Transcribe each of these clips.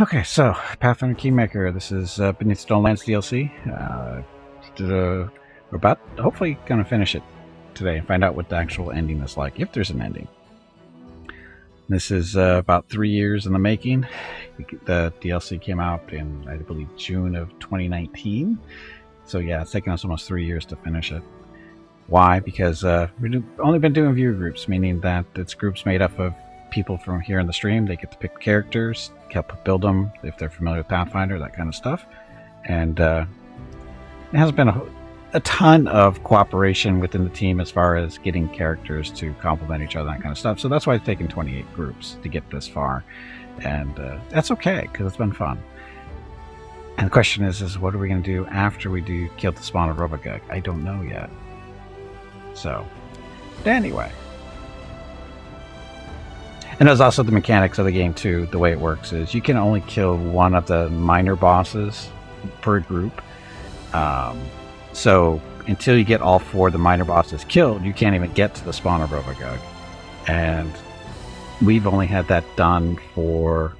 Okay, so Pathfinder Kingmaker. This is uh, Beneath Stolen Lands DLC. Uh, we're about hopefully going to finish it today and find out what the actual ending is like, if there's an ending. This is uh, about three years in the making. The DLC came out in, I believe, June of 2019. So yeah, it's taken us almost three years to finish it. Why? Because uh, we've only been doing viewer groups, meaning that it's groups made up of people from here in the stream. They get to pick characters, help build them if they're familiar with Pathfinder, that kind of stuff. And uh, it hasn't been a, a, ton of cooperation within the team as far as getting characters to complement each other, that kind of stuff. So that's why it's taken 28 groups to get this far. And uh, that's okay, because it's been fun. And the question is, is what are we going to do after we do kill the spawn of Rovagug? I don't know yet. So, anyway. And there's also the mechanics of the game too. The way it works is you can only kill one of the minor bosses per group. Um, so until you get all four of the minor bosses killed, you can't even get to the spawn of Rovagug. And we've only had that done for,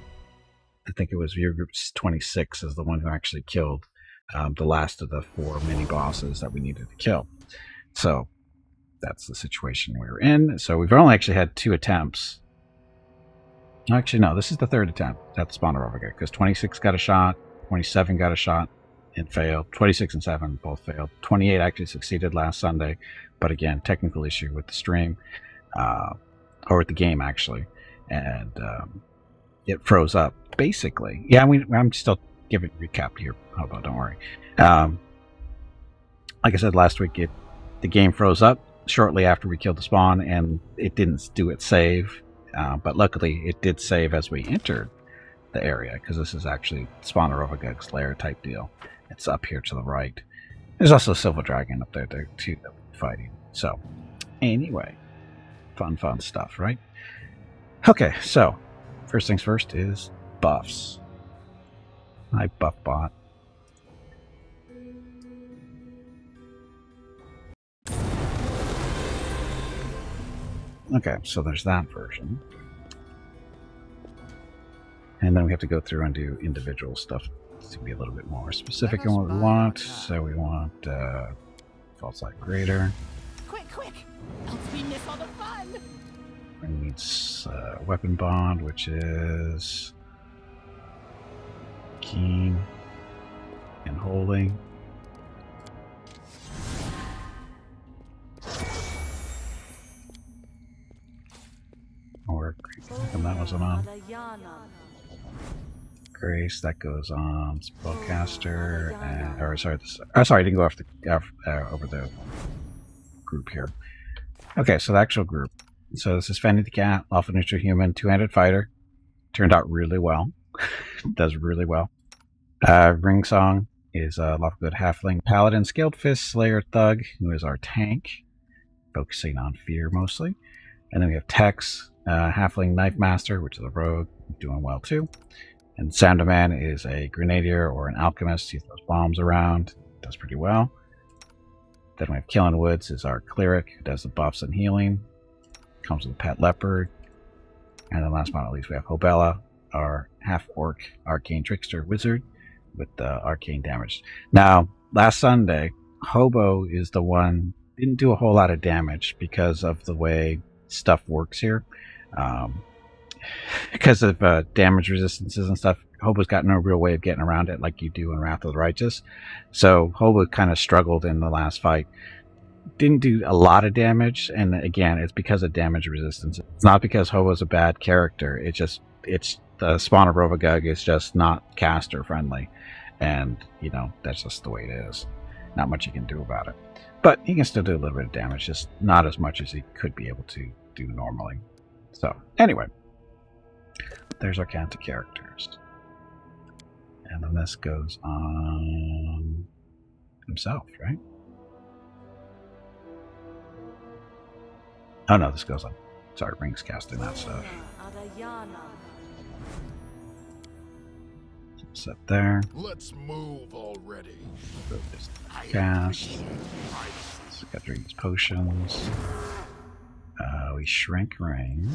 I think it was Viewer Group 26 is the one who actually killed um, the last of the four mini bosses that we needed to kill. So that's the situation we're in. So we've only actually had two attempts. Actually, no, this is the third attempt at the spawner over because 26 got a shot, 27 got a shot and failed. 26 and 7 both failed. 28 actually succeeded last Sunday, but again, technical issue with the stream, uh, or with the game actually, and um, it froze up basically. Yeah, we, I'm still giving recap here. How about? Don't worry. Um, like I said last week, it the game froze up shortly after we killed the spawn, and it didn't do its save. Uh, but luckily, it did save as we entered the area because this is actually spawner Rovagug's lair type deal. It's up here to the right. There's also a silver dragon up there too that we're fighting. So, anyway, fun, fun stuff, right? Okay, so first things first is buffs. Hi, buff bot. Okay, so there's that version. And then we have to go through and do individual stuff to be a little bit more specific in what we want. So we want uh, false light greater. Quick, quick! Else we miss all the fun! We need uh, weapon bond, which is keen and holding. On. Grace that goes on spellcaster and or sorry, this, oh, sorry, I didn't go off the uh, over the group here. Okay, so the actual group. So this is Fanny the Cat, lawful neutral human, two-handed fighter. Turned out really well. Does really well. Uh, Ring Song is a lawful good halfling paladin, scaled fist slayer thug, who is our tank, focusing on fear mostly. And then we have Tex, uh, halfling knife master, which is a rogue, doing well too. And Sanderman is a grenadier or an alchemist. He throws bombs around, does pretty well. Then we have Killen Woods is our cleric who does the buffs and healing. Comes with a pet leopard. And then last but not least, we have Hobella, our half orc arcane trickster wizard with the arcane damage. Now, last Sunday, Hobo is the one didn't do a whole lot of damage because of the way stuff works here. Um, because of uh, damage resistances and stuff, Hobo's got no real way of getting around it like you do in Wrath of the Righteous. So Hobo kind of struggled in the last fight. Didn't do a lot of damage, and again, it's because of damage resistance. It's not because Hobo's a bad character. It's just it's the spawn of Rovagug is just not caster friendly, and you know that's just the way it is. Not much you can do about it. But he can still do a little bit of damage, just not as much as he could be able to do normally. So anyway, there's our count of characters. And then this goes on himself, right? Oh no, this goes on. Sorry, rings casting that stuff. Set there. Let's move already. Cast. Got to drink these potions. Uh, we shrink rain.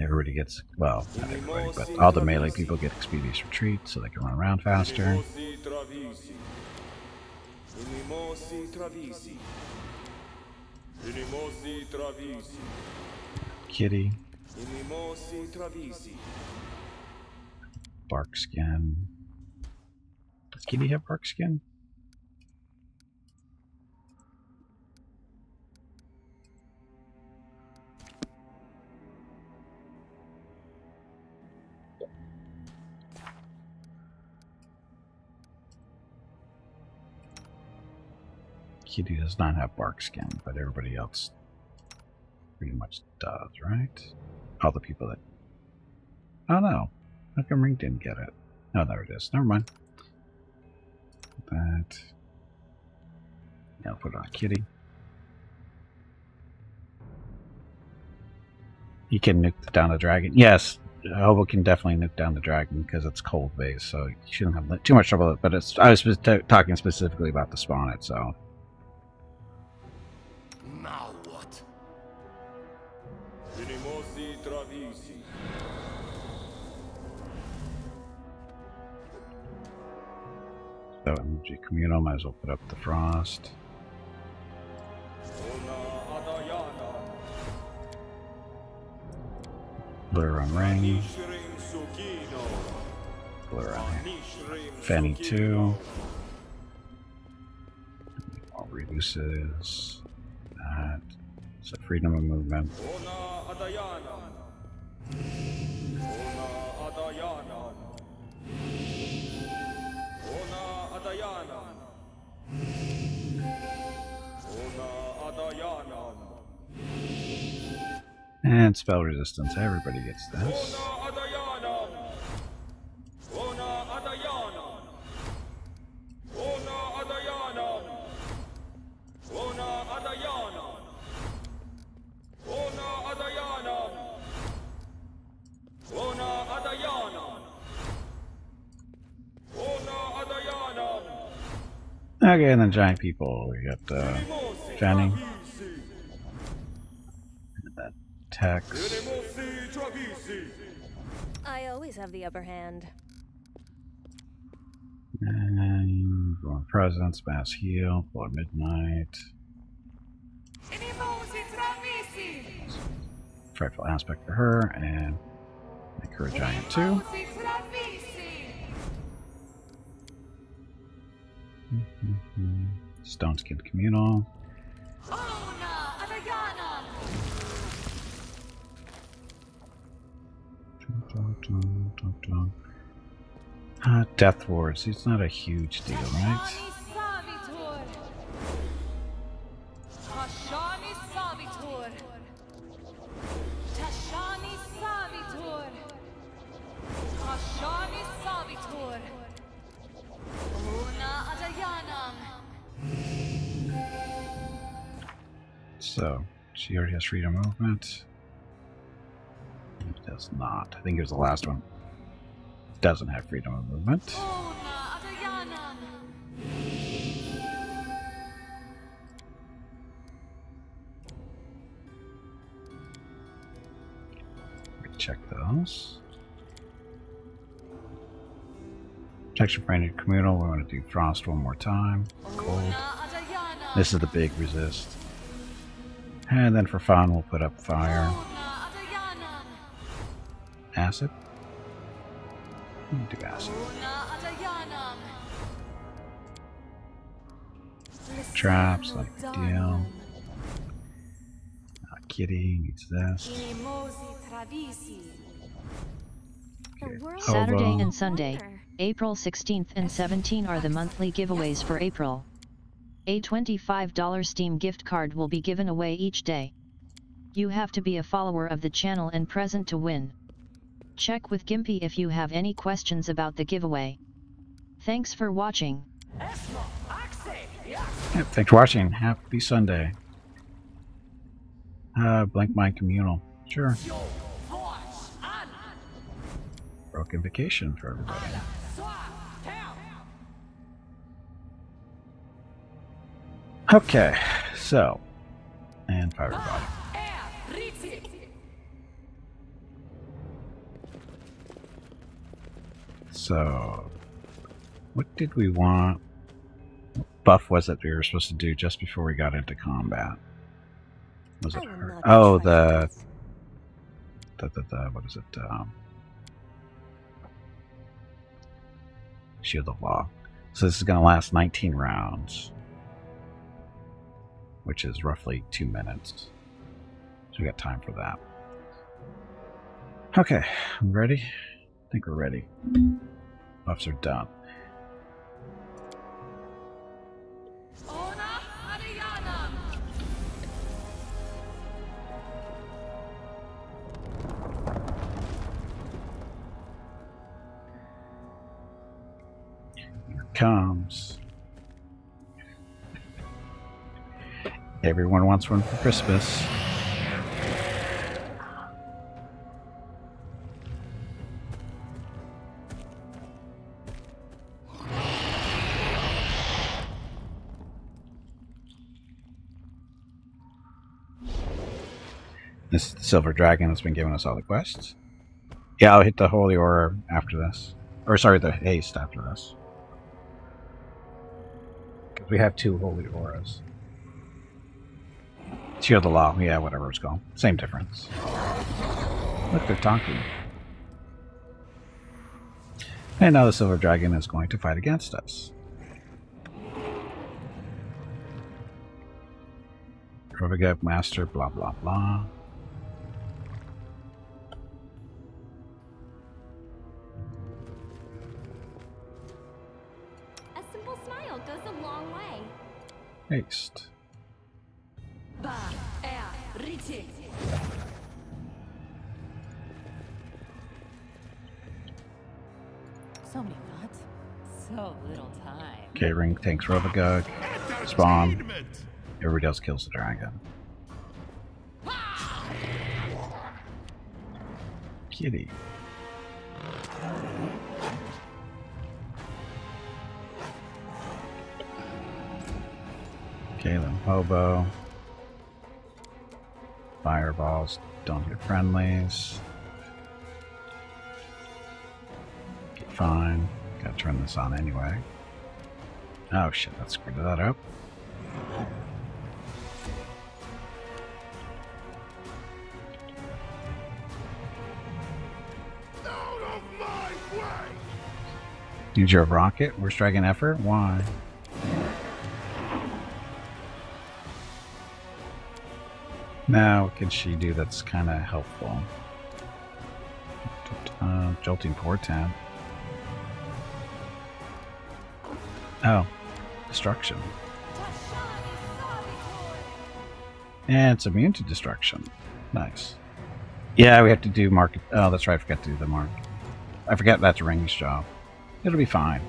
Everybody gets, well, not everybody, but all the melee people get expeditious retreat so they can run around faster. Kitty. Bark skin. Kitty have Bark Skin? Kitty does not have bark skin, but everybody else pretty much does, right? All the people that. Oh no. How come Ring didn't get it? Oh, there it is. Never mind. That. I'll put on Kitty. You can nuke down the dragon. Yes, Hobo can definitely nuke down the dragon because it's cold base, so you shouldn't have too much trouble. But it's I was talking specifically about the spawn itself. Now So MG Communal might as well put up the frost. Blur on sugino. Blur on Fanny 2. All reduces. That. So freedom of movement. And spell resistance. Everybody gets this. Okay, and then giant people. We got uh, Fanny. I always have the upper hand. And Born Presence, Mass Heal, Blood Midnight. Frightful Aspect for her, and make her a giant too. Mhm. Stone Skin Communal. Dun, dun, dun. Uh, Death Wards. It's not a huge deal, right? So, she already has freedom movement. It does not. I think it was the last one. Doesn't have freedom of movement. Check those. Protection for communal. We want to do frost one more time. Cold. This is the big resist. And then for fun, we'll put up fire. Acid. Do acid. Traps, like big deal. Uh, kitty needs this. Okay. Saturday and Sunday, April 16th and 17th are the monthly giveaways for April. A $25 Steam gift card will be given away each day. You have to be a follower of the channel and present to win. Check with Gimpy if you have any questions about the giveaway. Thanks for watching. Yep, thanks for watching. Happy Sunday. Uh, Blank Mind Communal. Sure. Broken vacation for everybody. Okay, so. And fire body. So, what did we want? What buff was it we were supposed to do just before we got into combat? Was it her? Oh, the, the, the, the, what is it? Um, Shield of Law. So this is going to last 19 rounds, which is roughly two minutes. So we got time for that. Okay, I'm ready. Think we're ready. Are done. Here comes. Everyone wants one for Christmas. This is the silver dragon that's been giving us all the quests. Yeah, I'll hit the holy aura after this. Or sorry, the haste after this. Because we have two holy auras. Shield the Law, yeah, whatever it's called. Same difference. Look, they're talking. And now the silver dragon is going to fight against us. Rovagug Master, blah blah blah. Haste. So many thoughts. So little time. Okay, ring tanks Rovagug. Spawn. Everybody else kills the dragon. Kitty. Galen Hobo. Fireballs don't hit friendlies. Fine. Gotta turn this on anyway. Oh shit, that screwed that up. Out of my way! Need your rocket? We're striking effort? Why? Now, can she do that's kind of helpful? Uh, jolting portent. Oh, destruction. And it's immune to destruction. Nice. Yeah, we have to do market. Oh, that's right. I forgot to do the mark. I forget that's Ring's job. It'll be fine.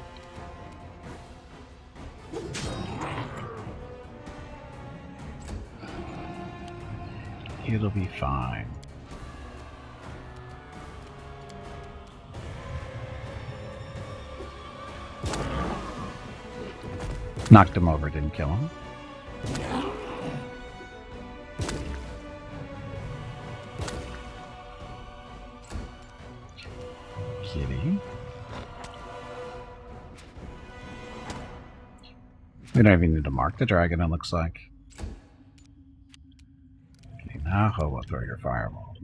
It'll be fine. Knocked him over, didn't kill him. Kitty. We don't even need to mark the dragon, it looks like. Now Hobo throw your fireball.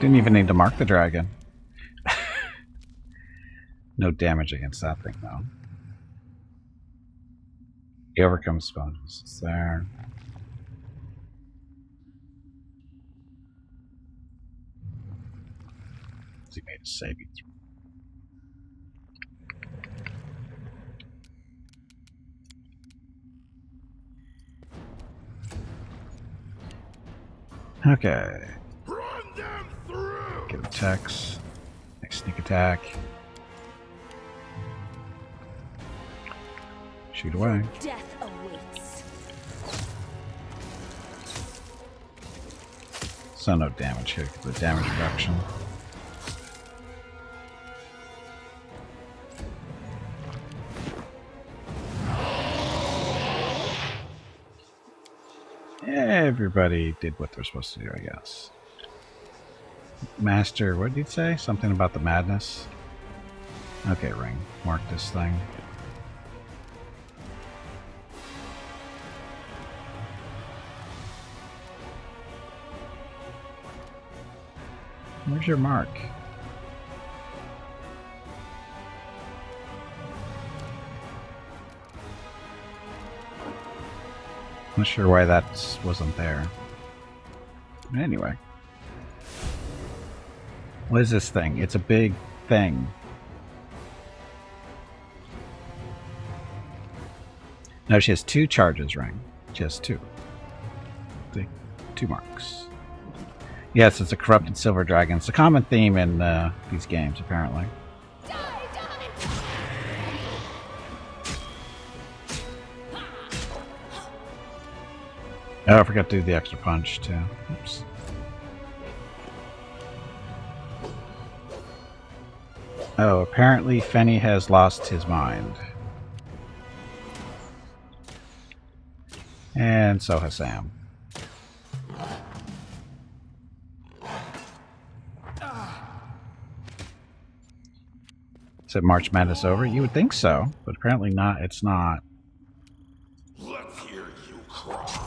Didn't even need to mark the dragon. no damage against that thing, though. He overcomes sponges. There. He made a saving throw. Okay. Run them through! Get attacks. Next sneak attack. Shoot away. Death awaits. So no damage here. The damage reduction. Everybody did what they're supposed to do, I guess. Master, what did you say? Something about the madness? Okay, ring. Mark this thing. Where's your mark? Not sure why that wasn't there. Anyway. What is this thing? It's a big thing. No, she has two charges ring. She has two. Two marks. Yes, it's a corrupted silver dragon. It's a common theme in uh, these games, apparently. Oh, I forgot to do the extra punch, too. Oops. Oh, apparently Fenny has lost his mind. And so has Sam. Is it March Madness over? You would think so, but apparently not. It's not. Let's hear you cry.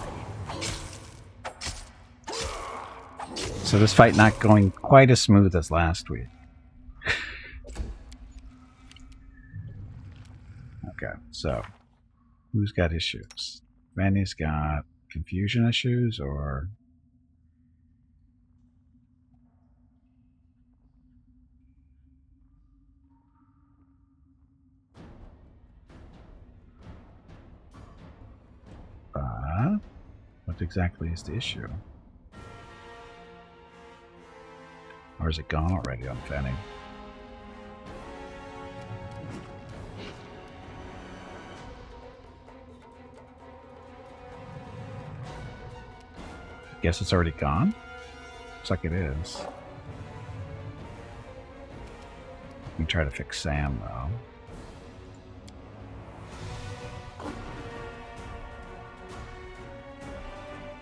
So this fight not going quite as smooth as last week. okay, so who's got issues? Fanny's got confusion issues or uh, what exactly is the issue? Or is it gone already on Fanny? Guess it's already gone? Looks like it is. We try to fix Sam though.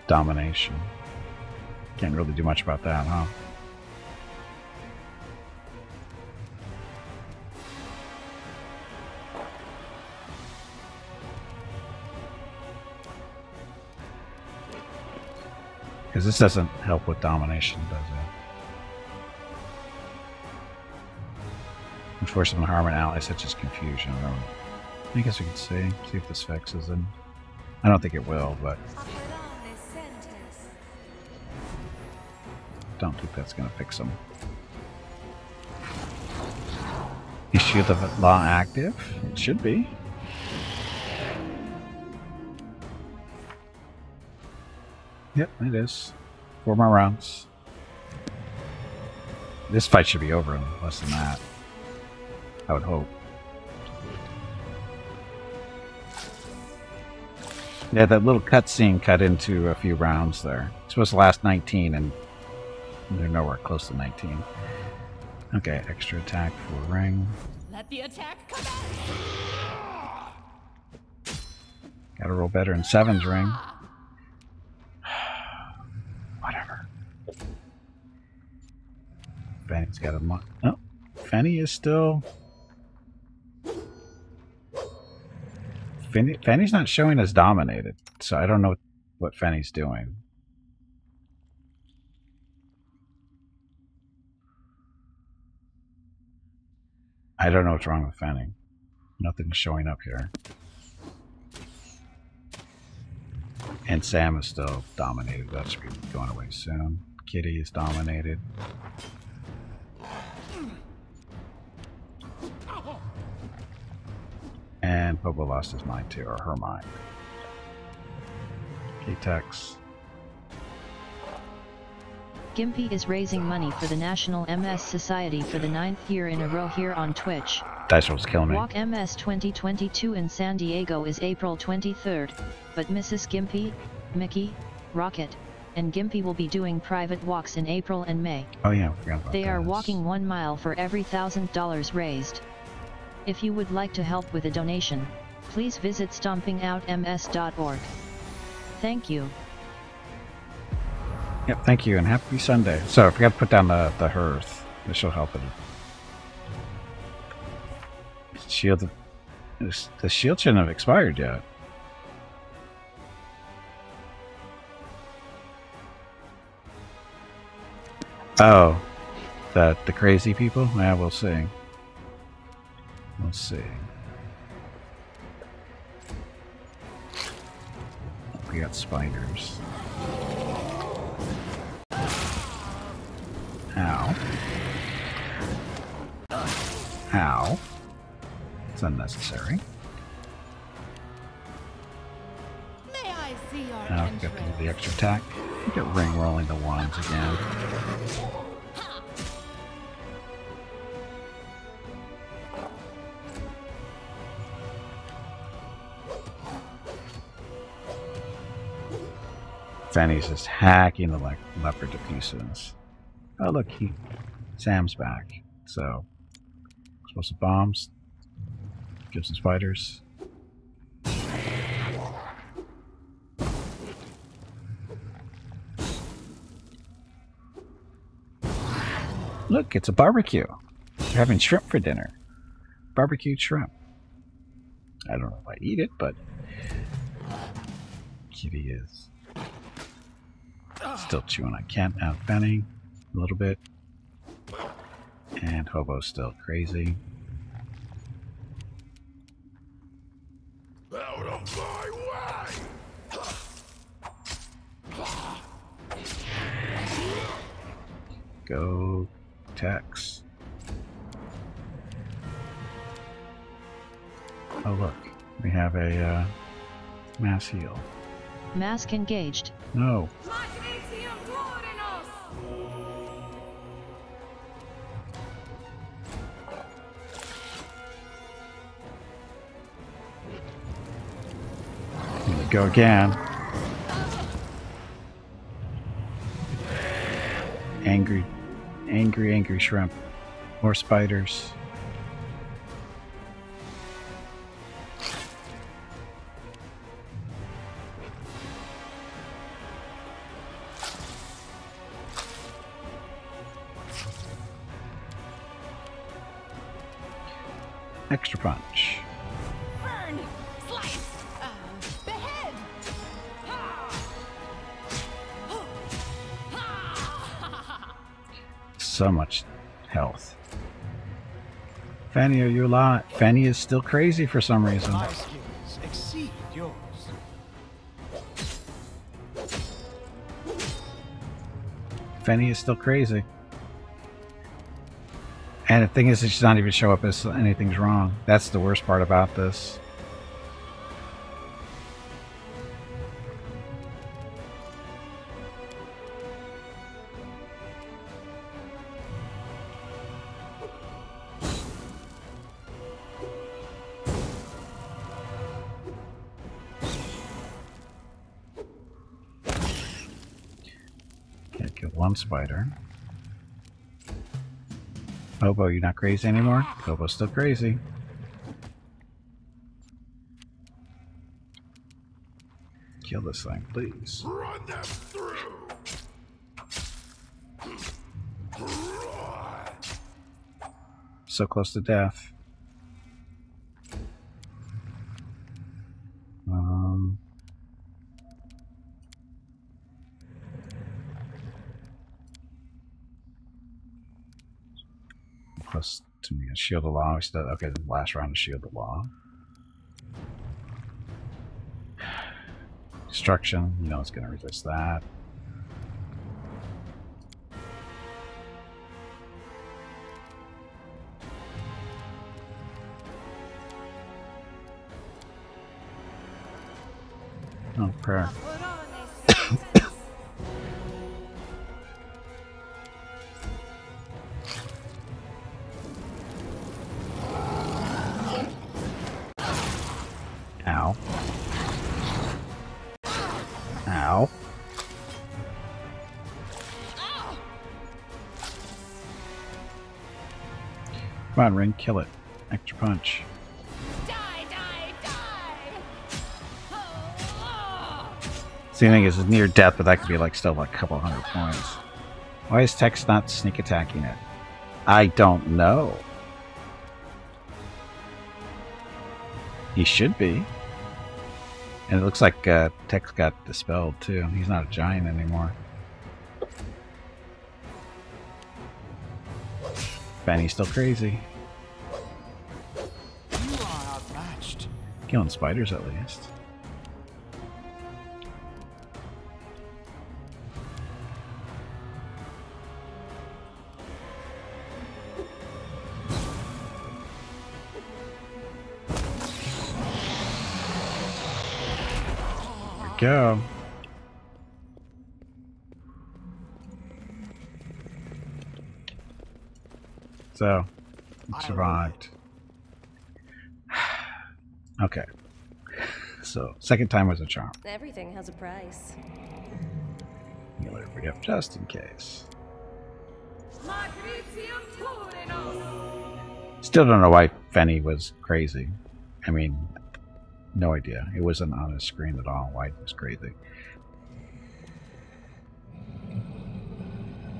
Domination. Can't really do much about that, huh? Because this doesn't help with domination, does it? Enforcement harm an ally such as confusion. I, guess we can see. See if this fixes it. I don't think it will, but don't think that's going to fix them. Issue of law active? It should be. Yep, it is. Four more rounds. This fight should be over in less than that. I would hope. Yeah, that little cutscene cut into a few rounds there. It's supposed to last 19, and they're nowhere close to 19. Okay, extra attack for ring. Let the attack come Gotta roll better in sevens ring. Whatever. Fanny's got a mo- Oh, Fanny is still. Fanny, Fanny's not showing as dominated, so I don't know what Fanny's doing. I don't know what's wrong with Fanny. Nothing's showing up here. And Sam is still dominated. That should be going away soon. Kitty is dominated. And Popo lost his mind too, or her mind. K-Tex. Gimpy is raising money for the National MS Society for the ninth year in a row here on Twitch. Dice Roll's killing me. Walk MS 2022 in San Diego is April 23rd, but Mrs. Gimpy, Mickey, Rocket, and Gimpy will be doing private walks in April and May. Oh yeah, I forgot about They are walking one mile for every thousand dollars raised. If you would like to help with a donation, please visit stompingoutms.org. Thank you. Yep, thank you, and happy Sunday. So I forgot to put down the, the hearth. This will help it. Shield. The shield shouldn't have expired yet. Oh, the the crazy people. Yeah, we'll see. We'll see. We got spiders. Ow. Ow. It's unnecessary. May I see your Now we got to do the extra attack. Get ring rolling the wands again. Fanny's just hacking the le- leopard to pieces. Oh look, he Sam's back. So explosive bombs. Give some spiders. Look, it's a barbecue. We're having shrimp for dinner. Barbecued shrimp. I don't know if I eat it, but Kitty is still chewing on Kent out Benny a little bit. And Hobo's still crazy. Out of my way! Go Tex. Oh look, we have a uh, mass heal. Mask engaged. No, Magnesium go again. Angry, angry, angry shrimp. More spiders. Fanny, are you alive? Fanny is still crazy for some reason. My skills exceed yours. Fanny is still crazy. And the thing is, she's not even show up as anything's wrong. That's the worst part about this. One spider. Hobo, you're not crazy anymore? Hobo's still crazy. Kill this thing, please. Run them through! So close to death. Um, plus to me, a shield of law. Still okay. The last round of shield of law. Destruction. You know it's going to resist that. Oh, prayer. Ring, kill it. Extra punch. Die, die, die! See, the thing is, it's near death, but that could be like still like a couple hundred points. Why is Tex not sneak attacking it? I don't know. He should be. And it looks like uh, Tex got dispelled too. He's not a giant anymore. Benny's still crazy. Killing spiders at least. There we go. So, survived. Okay. So, second time was a charm. Everything has a price. You it forget just in case. Still don't know why Fenny was crazy. I mean, no idea. It wasn't on his screen at all why he was crazy.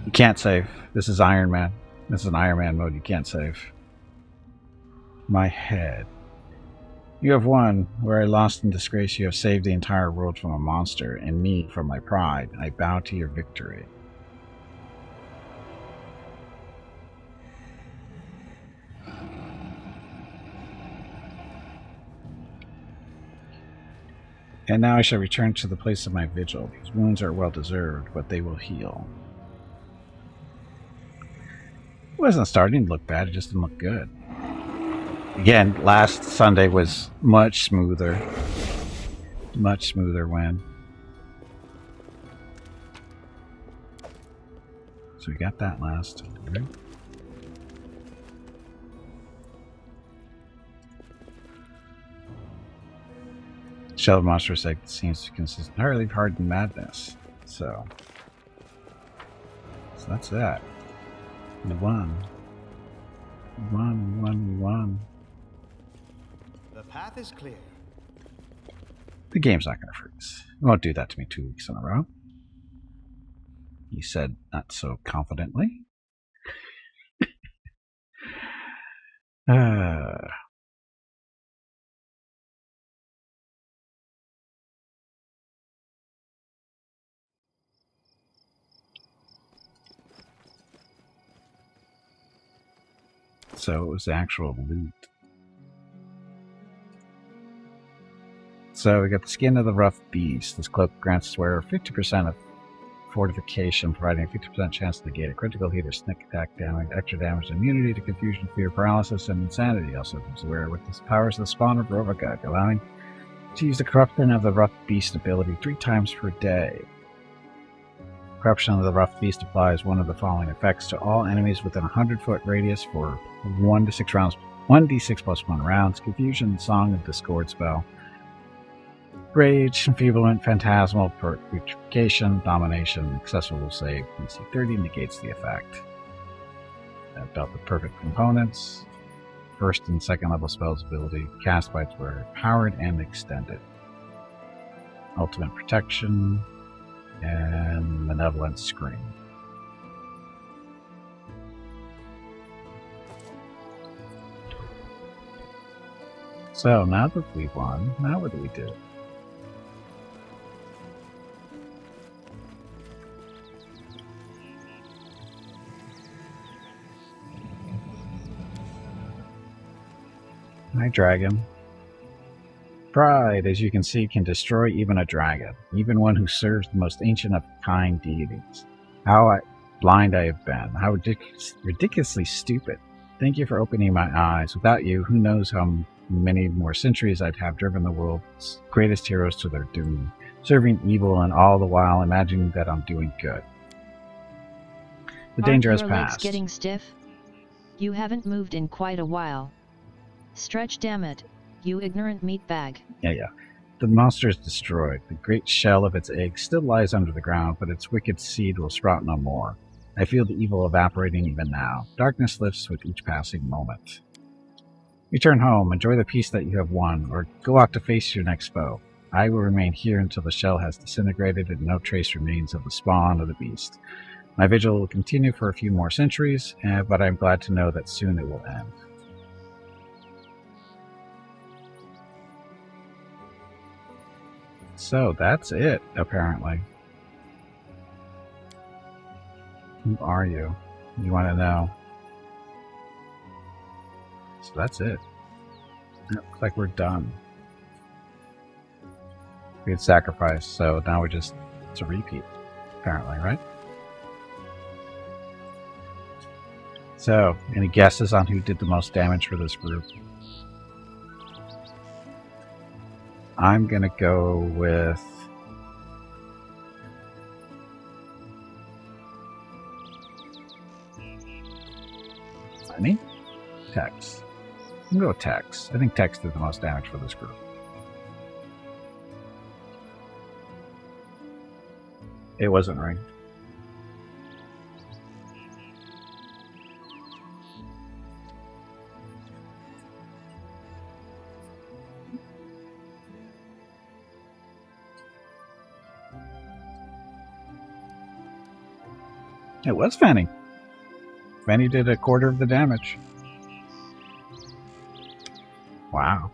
You can't save. This is Iron Man. This is an Iron Man mode. You can't save. My head. You have won. Where I lost in disgrace, you have saved the entire world from a monster, and me from my pride. I bow to your victory. And now I shall return to the place of my vigil. These wounds are well deserved, but they will heal. It wasn't starting to look bad, it just didn't look good. Again, last Sunday was much smoother. Much smoother win. So we got that last. Right? Shell of Monster Egg seems to consist entirely of hardened madness. So. So that's that. We won. We won, we won, we won. The path is clear. The game's not going to freeze. It won't do that to me two weeks in a row. He said not so confidently. uh, so it was actual loot. So we got the skin of the rough beast. This cloak grants wearer 50% of fortification, providing a 50% chance to negate a critical heat or sneak attack damage, extra damage, immunity to confusion, fear, paralysis, and insanity. Also gives the wearer with this powers of the spawn of Rovagug, allowing to use the corruption of the rough beast ability three times per day. Corruption of the rough beast applies one of the following effects to all enemies within a 100 foot radius for 1 to 6 rounds, 1d6 plus 1 rounds. Confusion, Song of Discord spell. Rage, Enfeeblement, Phantasmal, Purification, Domination, Accessible Save, DC 30 negates the effect. About the perfect components. First and second level spells ability cast by wearer, powered and extended. Ultimate Protection, and Malevolent Scream. So now that we've won, now what do we do? Hi, dragon. Pride, as you can see, can destroy even a dragon, even one who serves the most ancient of kind deities. How I, blind I have been, how ridic- ridiculously stupid. Thank you for opening my eyes. Without you, who knows how many more centuries I'd have driven the world's greatest heroes to their doom, serving evil and all the while imagining that I'm doing good. The danger Aren't has passed. getting stiff? You haven't moved in quite a while. Stretch, damn it, you ignorant meatbag. Yeah, yeah. The monster is destroyed. The great shell of its egg still lies under the ground, but its wicked seed will sprout no more. I feel the evil evaporating even now. Darkness lifts with each passing moment. Return home, enjoy the peace that you have won, or go out to face your next foe. I will remain here until the shell has disintegrated and no trace remains of the spawn of the beast. My vigil will continue for a few more centuries, uh, but I'm glad to know that soon it will end. So that's it, apparently. Who are you? You want to know? So that's it. Looks like we're done. We had sacrifice, so now we just it's a repeat, apparently, right? So, any guesses on who did the most damage for this group? I'm gonna go with Funny? Tex. I'm gonna go with Tex. I think Tex did the most damage for this group. It wasn't ring. It was Fanny. Fanny did a quarter of the damage. Wow.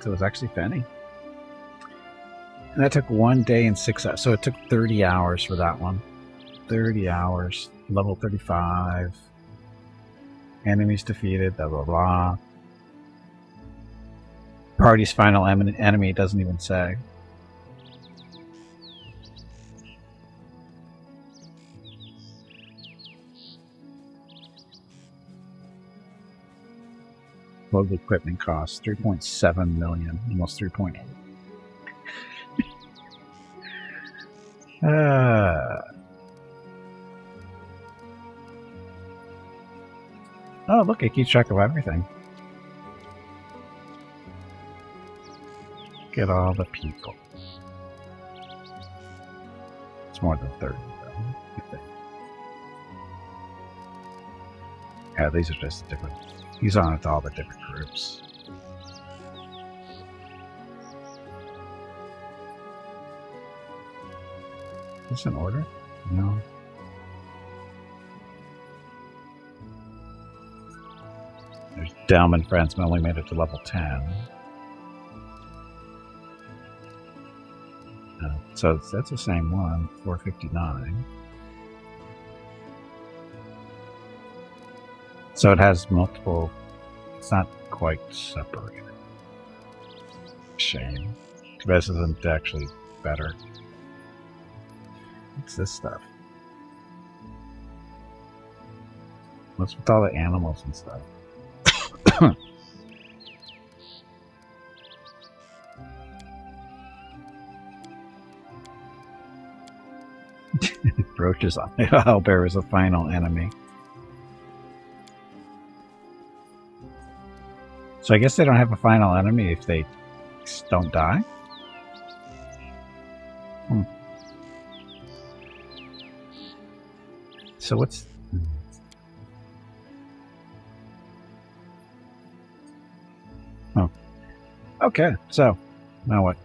So it was actually Fanny. And that took one day and six hours. So it took 30 hours for that one. 30 hours. Level 35. Enemies defeated, blah, blah, blah. Party's final em- enemy doesn't even say. Total equipment costs 3.7 million, almost 3.8. Uh, oh, look, it keeps track of everything. Get all the people. It's more than 30, though, I think. Yeah, these are just different. He's on with all the different groups. Is this an order? No. There's Delm and friends, only made it to level 10. Uh, so that's the same one, 459. So it has multiple. It's not quite separated. Shame. This isn't actually better. What's this stuff? What's with all the animals and stuff? Roaches on owlbear is a final enemy. So I guess they don't have a final enemy if they don't die? Hmm. So what's... Oh. Okay, so, now what?